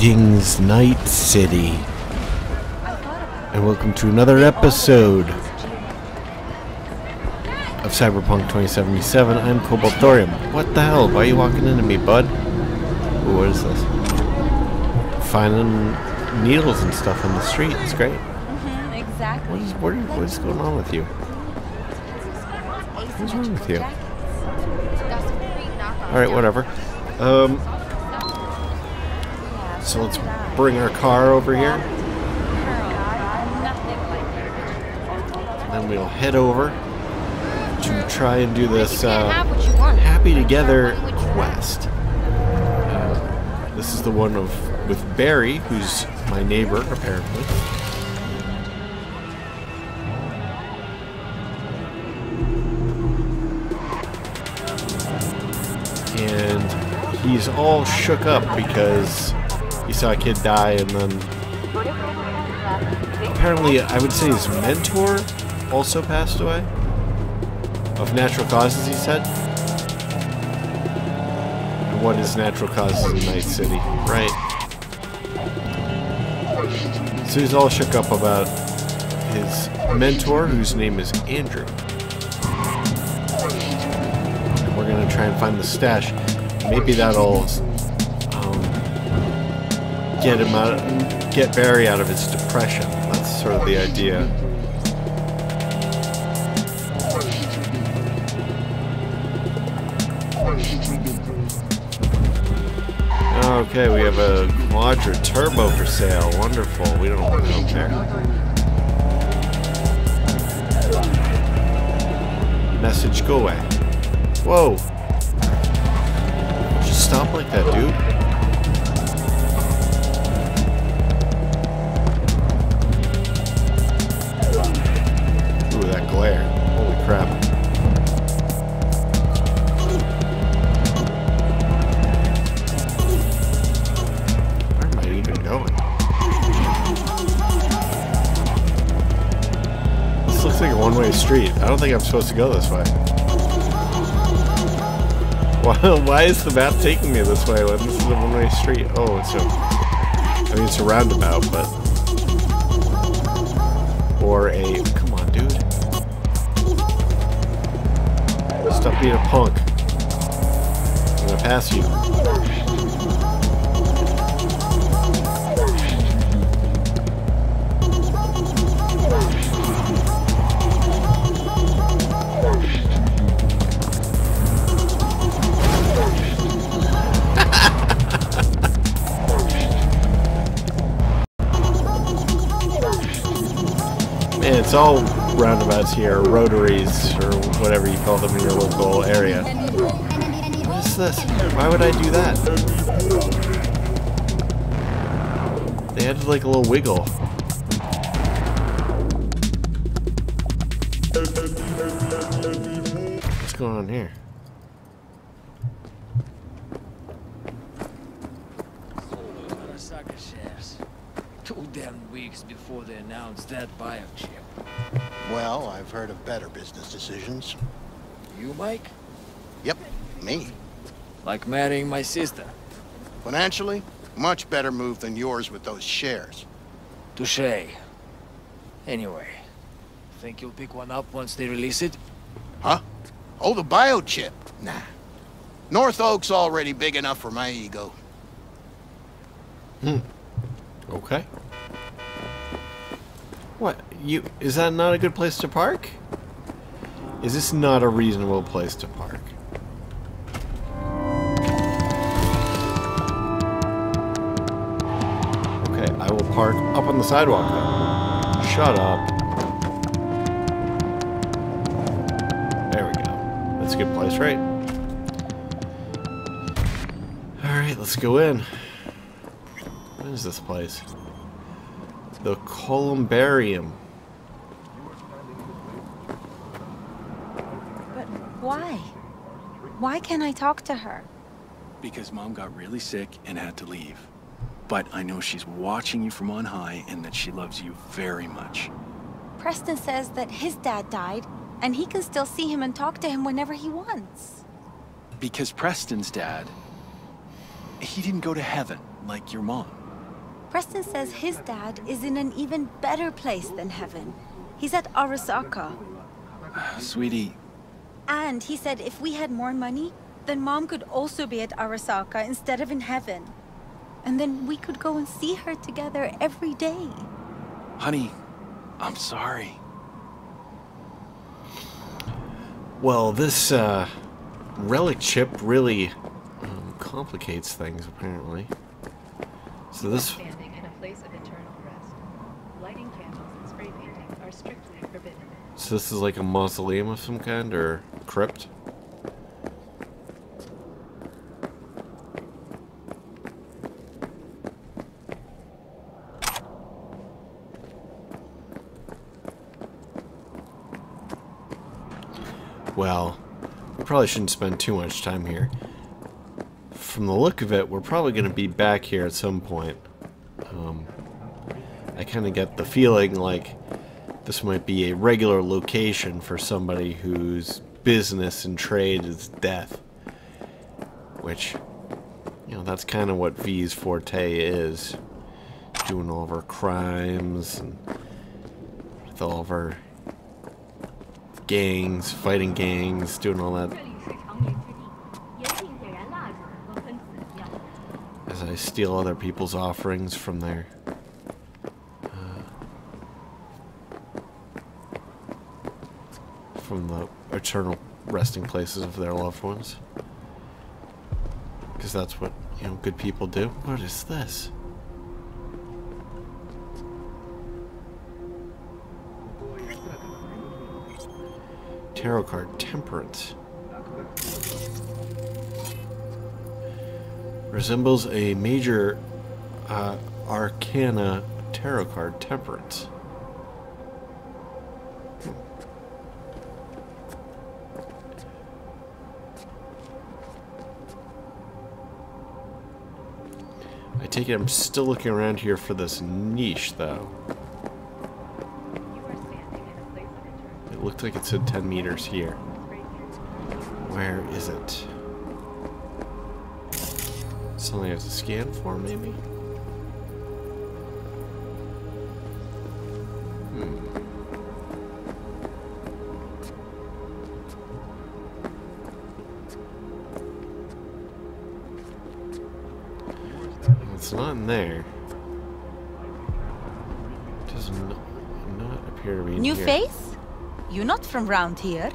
Greetings, Night City. And welcome to another episode of Cyberpunk 2077. I'm Cobalt Thorium. What the hell? Why are you walking into me, bud? Ooh, what is this? Finding needles and stuff in the street. It's great. Mm-hmm, exactly. What is, what, are, what is going on with you? What's wrong with you? Alright, whatever. Um, so let's bring our car over here. And then we'll head over to try and do this uh, Happy Together quest. Uh, this is the one of with Barry, who's my neighbor, apparently. And he's all shook up because he saw a kid die and then apparently I would say his mentor also passed away of natural causes he said. And what is natural causes in Night City? Right. So he's all shook up about his mentor whose name is Andrew. And we're gonna try and find the stash. Maybe that'll get him out, of, get Barry out of his depression. That's sort of the idea. Okay, we have a Quadra Turbo for sale. Wonderful. We don't, we don't care. Message go away. Whoa. Just stop like that, dude. Glare. Holy crap. Where am I even going? This looks like a one-way street. I don't think I'm supposed to go this way. Why, why is the map taking me this way when this is a one-way street? Oh, it's a... I mean, it's a roundabout, but... Or a... Stop being a punk. I'm gonna pass you. Man, it's all roundabouts here, rotaries, or whatever you call them in your local area. What is this? Why would I do that? They had like a little wiggle. What's going on here? Two damn weeks before they announced that biochip. Well, I've heard of better business decisions. You, Mike? Yep, me. Like marrying my sister. Financially, much better move than yours with those shares. Touche. Anyway, think you'll pick one up once they release it? Huh? Oh, the biochip? Nah. North Oak's already big enough for my ego. Hmm. Okay. What? You is that not a good place to park? Is this not a reasonable place to park? Okay, I will park up on the sidewalk then. Shut up. There we go. That's a good place, right? Alright, let's go in. What is this place? The Columbarium. But why? Why can't I talk to her? Because Mom got really sick and had to leave. But I know she's watching you from on high and that she loves you very much. Preston says that his dad died, and he can still see him and talk to him whenever he wants. Because Preston's dad, he didn't go to heaven like your mom. Preston says his dad is in an even better place than heaven. He's at Arasaka. Sweetie, And he said if we had more money, then mom could also be at Arasaka instead of in heaven. And then we could go and see her together every day. honey, I'm sorry. Well, this uh, relic chip really um, complicates things, apparently. So this, Standing in a place of eternal rest. Lighting candles and spray painting are strictly forbidden. so this is like a mausoleum of some kind, or crypt. Well, we probably shouldn't spend too much time here. From the look of it, we're probably going to be back here at some point kind of get the feeling like this might be a regular location for somebody whose business and trade is death. Which, you know, that's kind of what V's forte is. Doing all of her crimes and with all of her gangs, fighting gangs, doing all that. As I steal other people's offerings from their from the eternal resting places of their loved ones. Because that's what you know good people do. What is this? Tarot card Temperance. resembles a major uh, arcana tarot card temperance. I take it I'm still looking around here for this niche, though. It looked like it said 10 meters here. Where is it? Something I have to scan for, maybe? There. Does not, not appear to be New here. face? You're not from round here.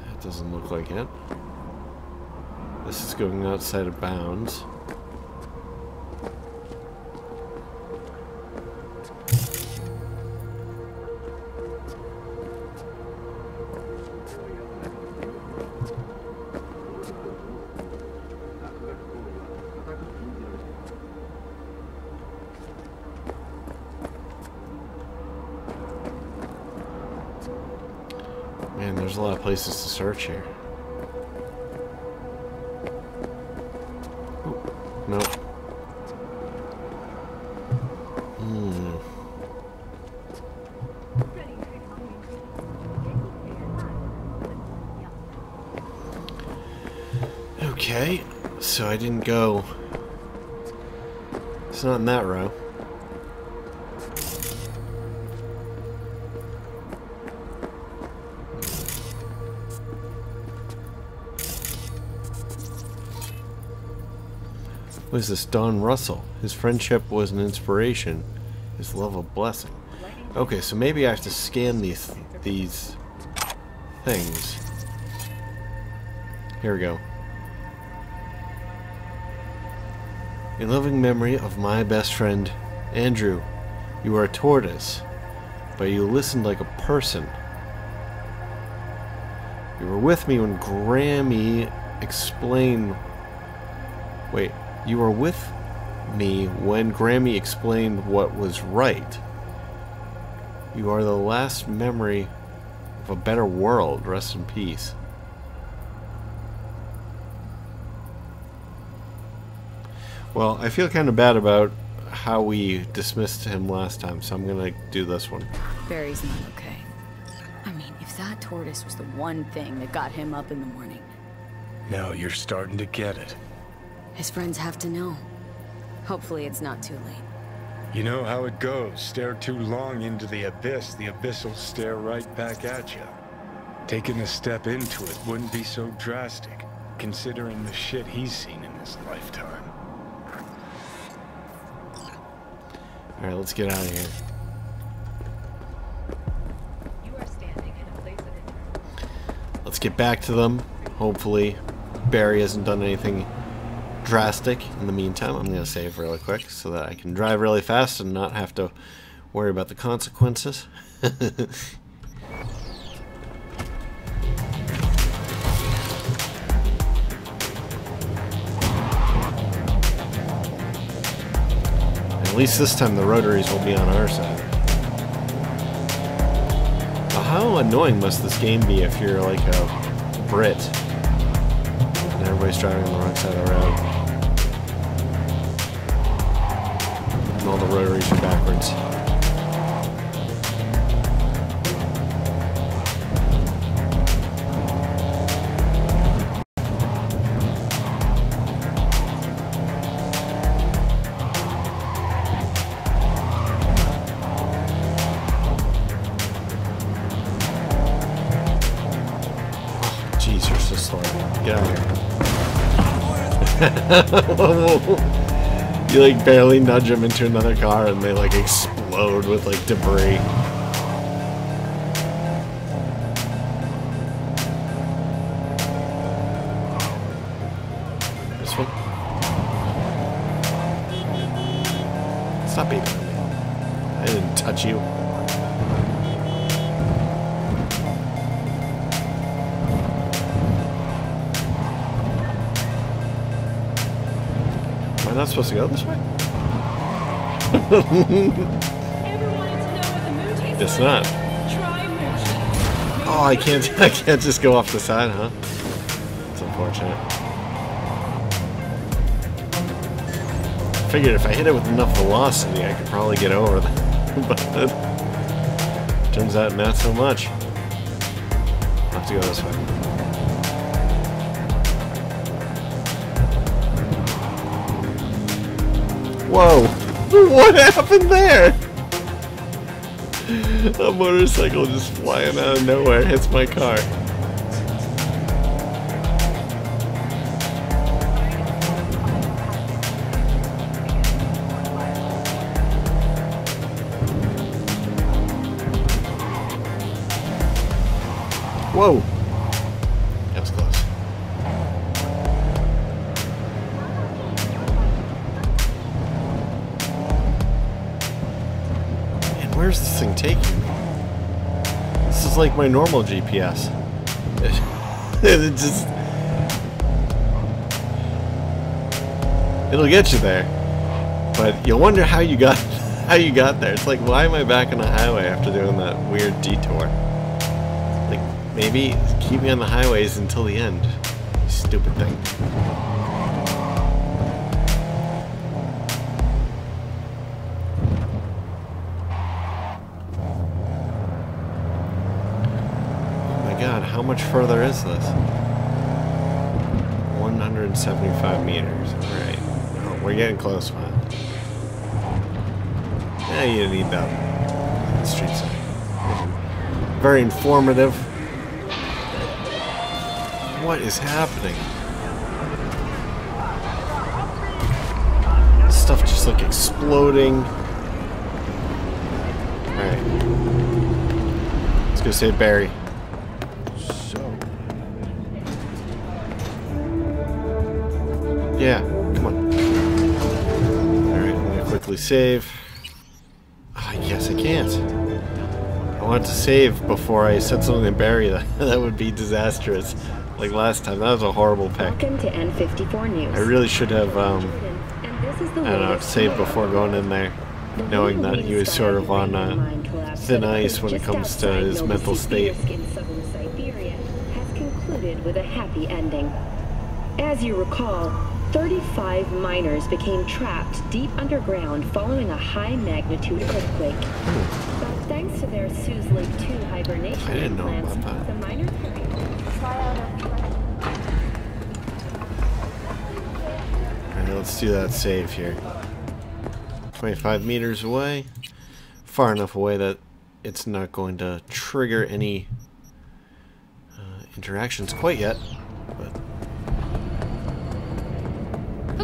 That doesn't look like it. This is going outside of bounds. places to search here. Nope. Hmm. Okay, so I didn't go. It's not in that row. What is this? Don Russell. His friendship was an inspiration. His love a blessing. Okay, so maybe I have to scan these these things. Here we go. In loving memory of my best friend, Andrew, you are a tortoise, but you listened like a person. You were with me when Grammy explained. Wait, you were with me when Grammy explained what was right. You are the last memory of a better world. Rest in peace. Well, I feel kind of bad about how we dismissed him last time, so I'm gonna do this one. Barry's not okay. I mean, if that tortoise was the one thing that got him up in the morning, Now you're starting to get it. His friends have to know. Hopefully it's not too late. You know how it goes. Stare too long into the abyss, the abyss will stare right back at you. Taking a step into it wouldn't be so drastic, considering the shit he's seen in his lifetime. Alright, let's get out of here. You are standing in a place of internal Let's get back to them. Hopefully, Barry hasn't done anything drastic. In the meantime, I'm going to save really quick so that I can drive really fast and not have to worry about the consequences. At least this time the rotaries will be on our side. How annoying must this game be if you're like a Brit everybody's driving on the right side of the road? And all the rotaries are backwards. You like barely nudge them into another car and they like explode with like debris. This one? Stop beeping. I didn't touch you. Not supposed to go this way? It's not. Oh, I can't. I can't just go off the side, huh? It's unfortunate. Figured if I hit it with enough velocity, I could probably get over that. but turns out not so much. I'll have to go this way. Whoa! What happened there? A motorcycle just flying out of nowhere hits my car. Whoa! Where's this thing taking me? This is like my normal GPS. It, just... It'll get you there. But you'll wonder how you got how you got there. It's like, why am I back on the highway after doing that weird detour? Like, maybe keep me on the highways until the end. Stupid thing. God, how much further is this? 175 meters. Alright. Oh, we're getting close, man. Yeah, you need that street sign. Very informative. What is happening? Stuff just like exploding. Alright. Let's go save Barry. Quickly save. Ah, yes, I can't. I wanted to save before I said something to Barry that, that would be disastrous. Like last time, that was a horrible pick. Welcome to N54 News. I really should have, um, And this is the I don't know, saved before going in there, knowing that he was sort of on uh, thin ice when it comes to his mental state. in southern Siberia has concluded with a happy ending. As you recall, 35 miners became trapped deep underground following a high magnitude earthquake. But thanks to their Suez Lake 2 hibernation I didn't know implants, about that. the miners to try out a let's do that save here. 25 meters away. Far enough away that it's not going to trigger any uh, interactions quite yet.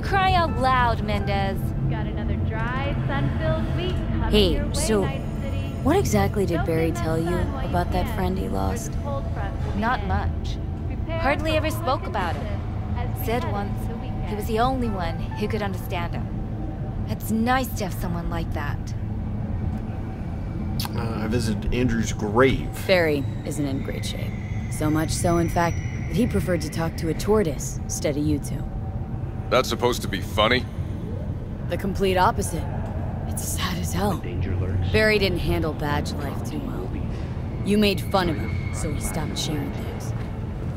For crying out loud, Mendez. Got another dry, sun-filled week coming Hey, your way, so Night City. what exactly did Soak Barry tell you sun while about that can. friend he lost? There's a cold front moving Not in. much. Prepare Hardly ever spoke about it. Said once he was the only one who could understand him. It's nice to have someone like that. uh, I visited Andrew's grave. Barry isn't in great shape. So much so, in fact, that he preferred to talk to a tortoise instead of you two. That's supposed to be funny? The complete opposite. It's sad as hell. Barry didn't handle badge life too well. You made fun of him, so he stopped sharing things.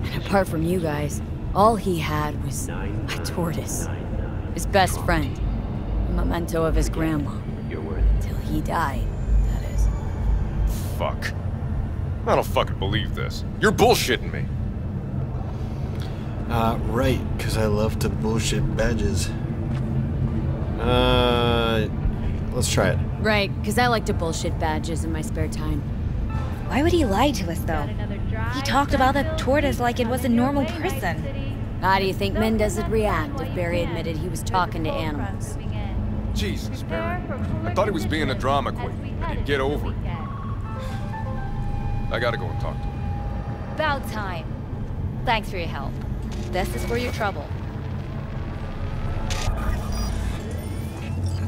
And apart from you guys, all he had was a tortoise. His best friend. A memento of his grandma. Till he died, that is. Fuck. I don't fucking believe this. You're bullshitting me. Uh, right, because I love to bullshit badges. Uh, let's try it. Right, because I like to bullshit badges in my spare time. Why would he lie to us, though? He talked about the tortoise like it was a normal person. How do you think Mendez would react if Barry admitted he was talking to animals? Jesus, Barry. I thought he was being a drama queen, and he'd get over it. I gotta go and talk to him. About time. Thanks for your help. This is for your trouble.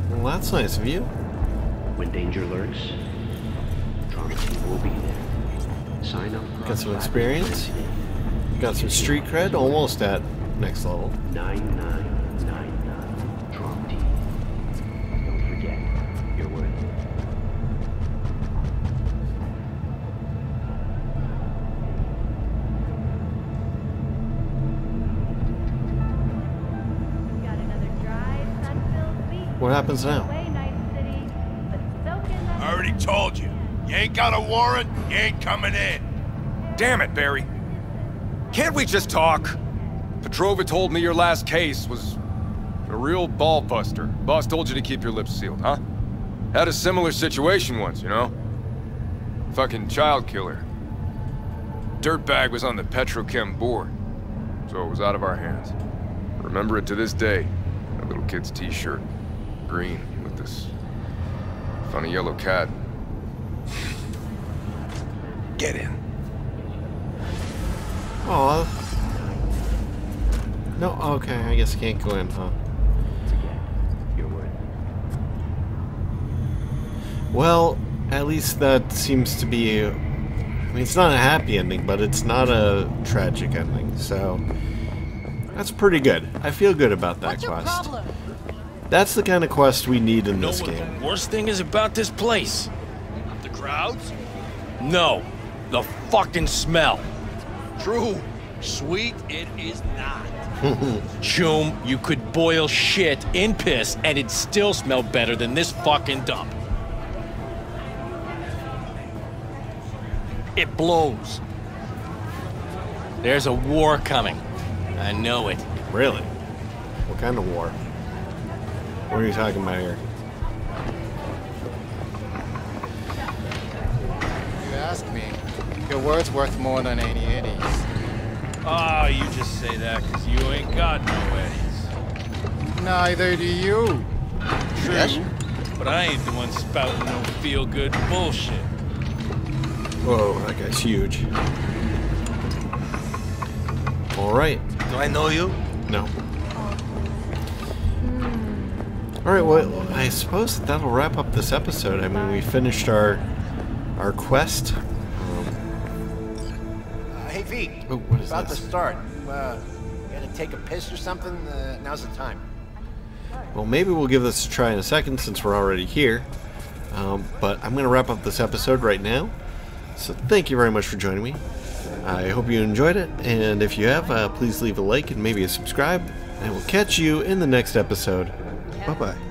Well, that's nice of you. When danger lurks, trauma team will be there. Sign up. Got some experience. Got some street cred, almost at next level. 9999 What happens now? away, Night City. But soak in that I already told you. You ain't got a warrant, you ain't coming in. Damn it, Barry. Can't we just talk? Petrova told me your last case was a real ball buster. Boss told you to keep your lips sealed, huh? Had a similar situation once, you know? Fucking child killer. Dirtbag was on the Petrochem board, so it was out of our hands. Remember it to this day. That little kid's t-shirt. Green, with this funny yellow cat. Get in. Oh. No, okay, I guess I can't go in, huh? You're worth it. Well, at least that seems to be. I mean, it's not a happy ending, but it's not a tragic ending, so. That's pretty good. I feel good about that quest. That's the kind of quest we need in this game. The Worst thing is about this place. The crowds? No. The fucking smell. True. Sweet it is not. Choom, you could boil shit in piss and it'd still smell better than this fucking dump. It blows. There's a war coming. I know it. Really? What kind of war? What are you talking about here? You ask me. Your word's worth more than any eddies. Ah, you just say that because you ain't got no eddies. Neither do you. True, but I ain't the one spouting no feel-good bullshit. Whoa, that guy's huge. Alright. Do I know you? No. Alright, well, I suppose that'll wrap up this episode. I mean, we finished our our quest. Um, Uh, hey, V. Oh, what is About this? to start. You, uh, you gonna take a piss or something? Uh, now's the time. well, maybe we'll give this a try in a second since we're already here. Um, but I'm going to wrap up this episode right now. So thank you very much for joining me. I hope you enjoyed it, and if you have, uh, please leave a like and maybe a subscribe, and we'll catch you in the next episode. Bye bye.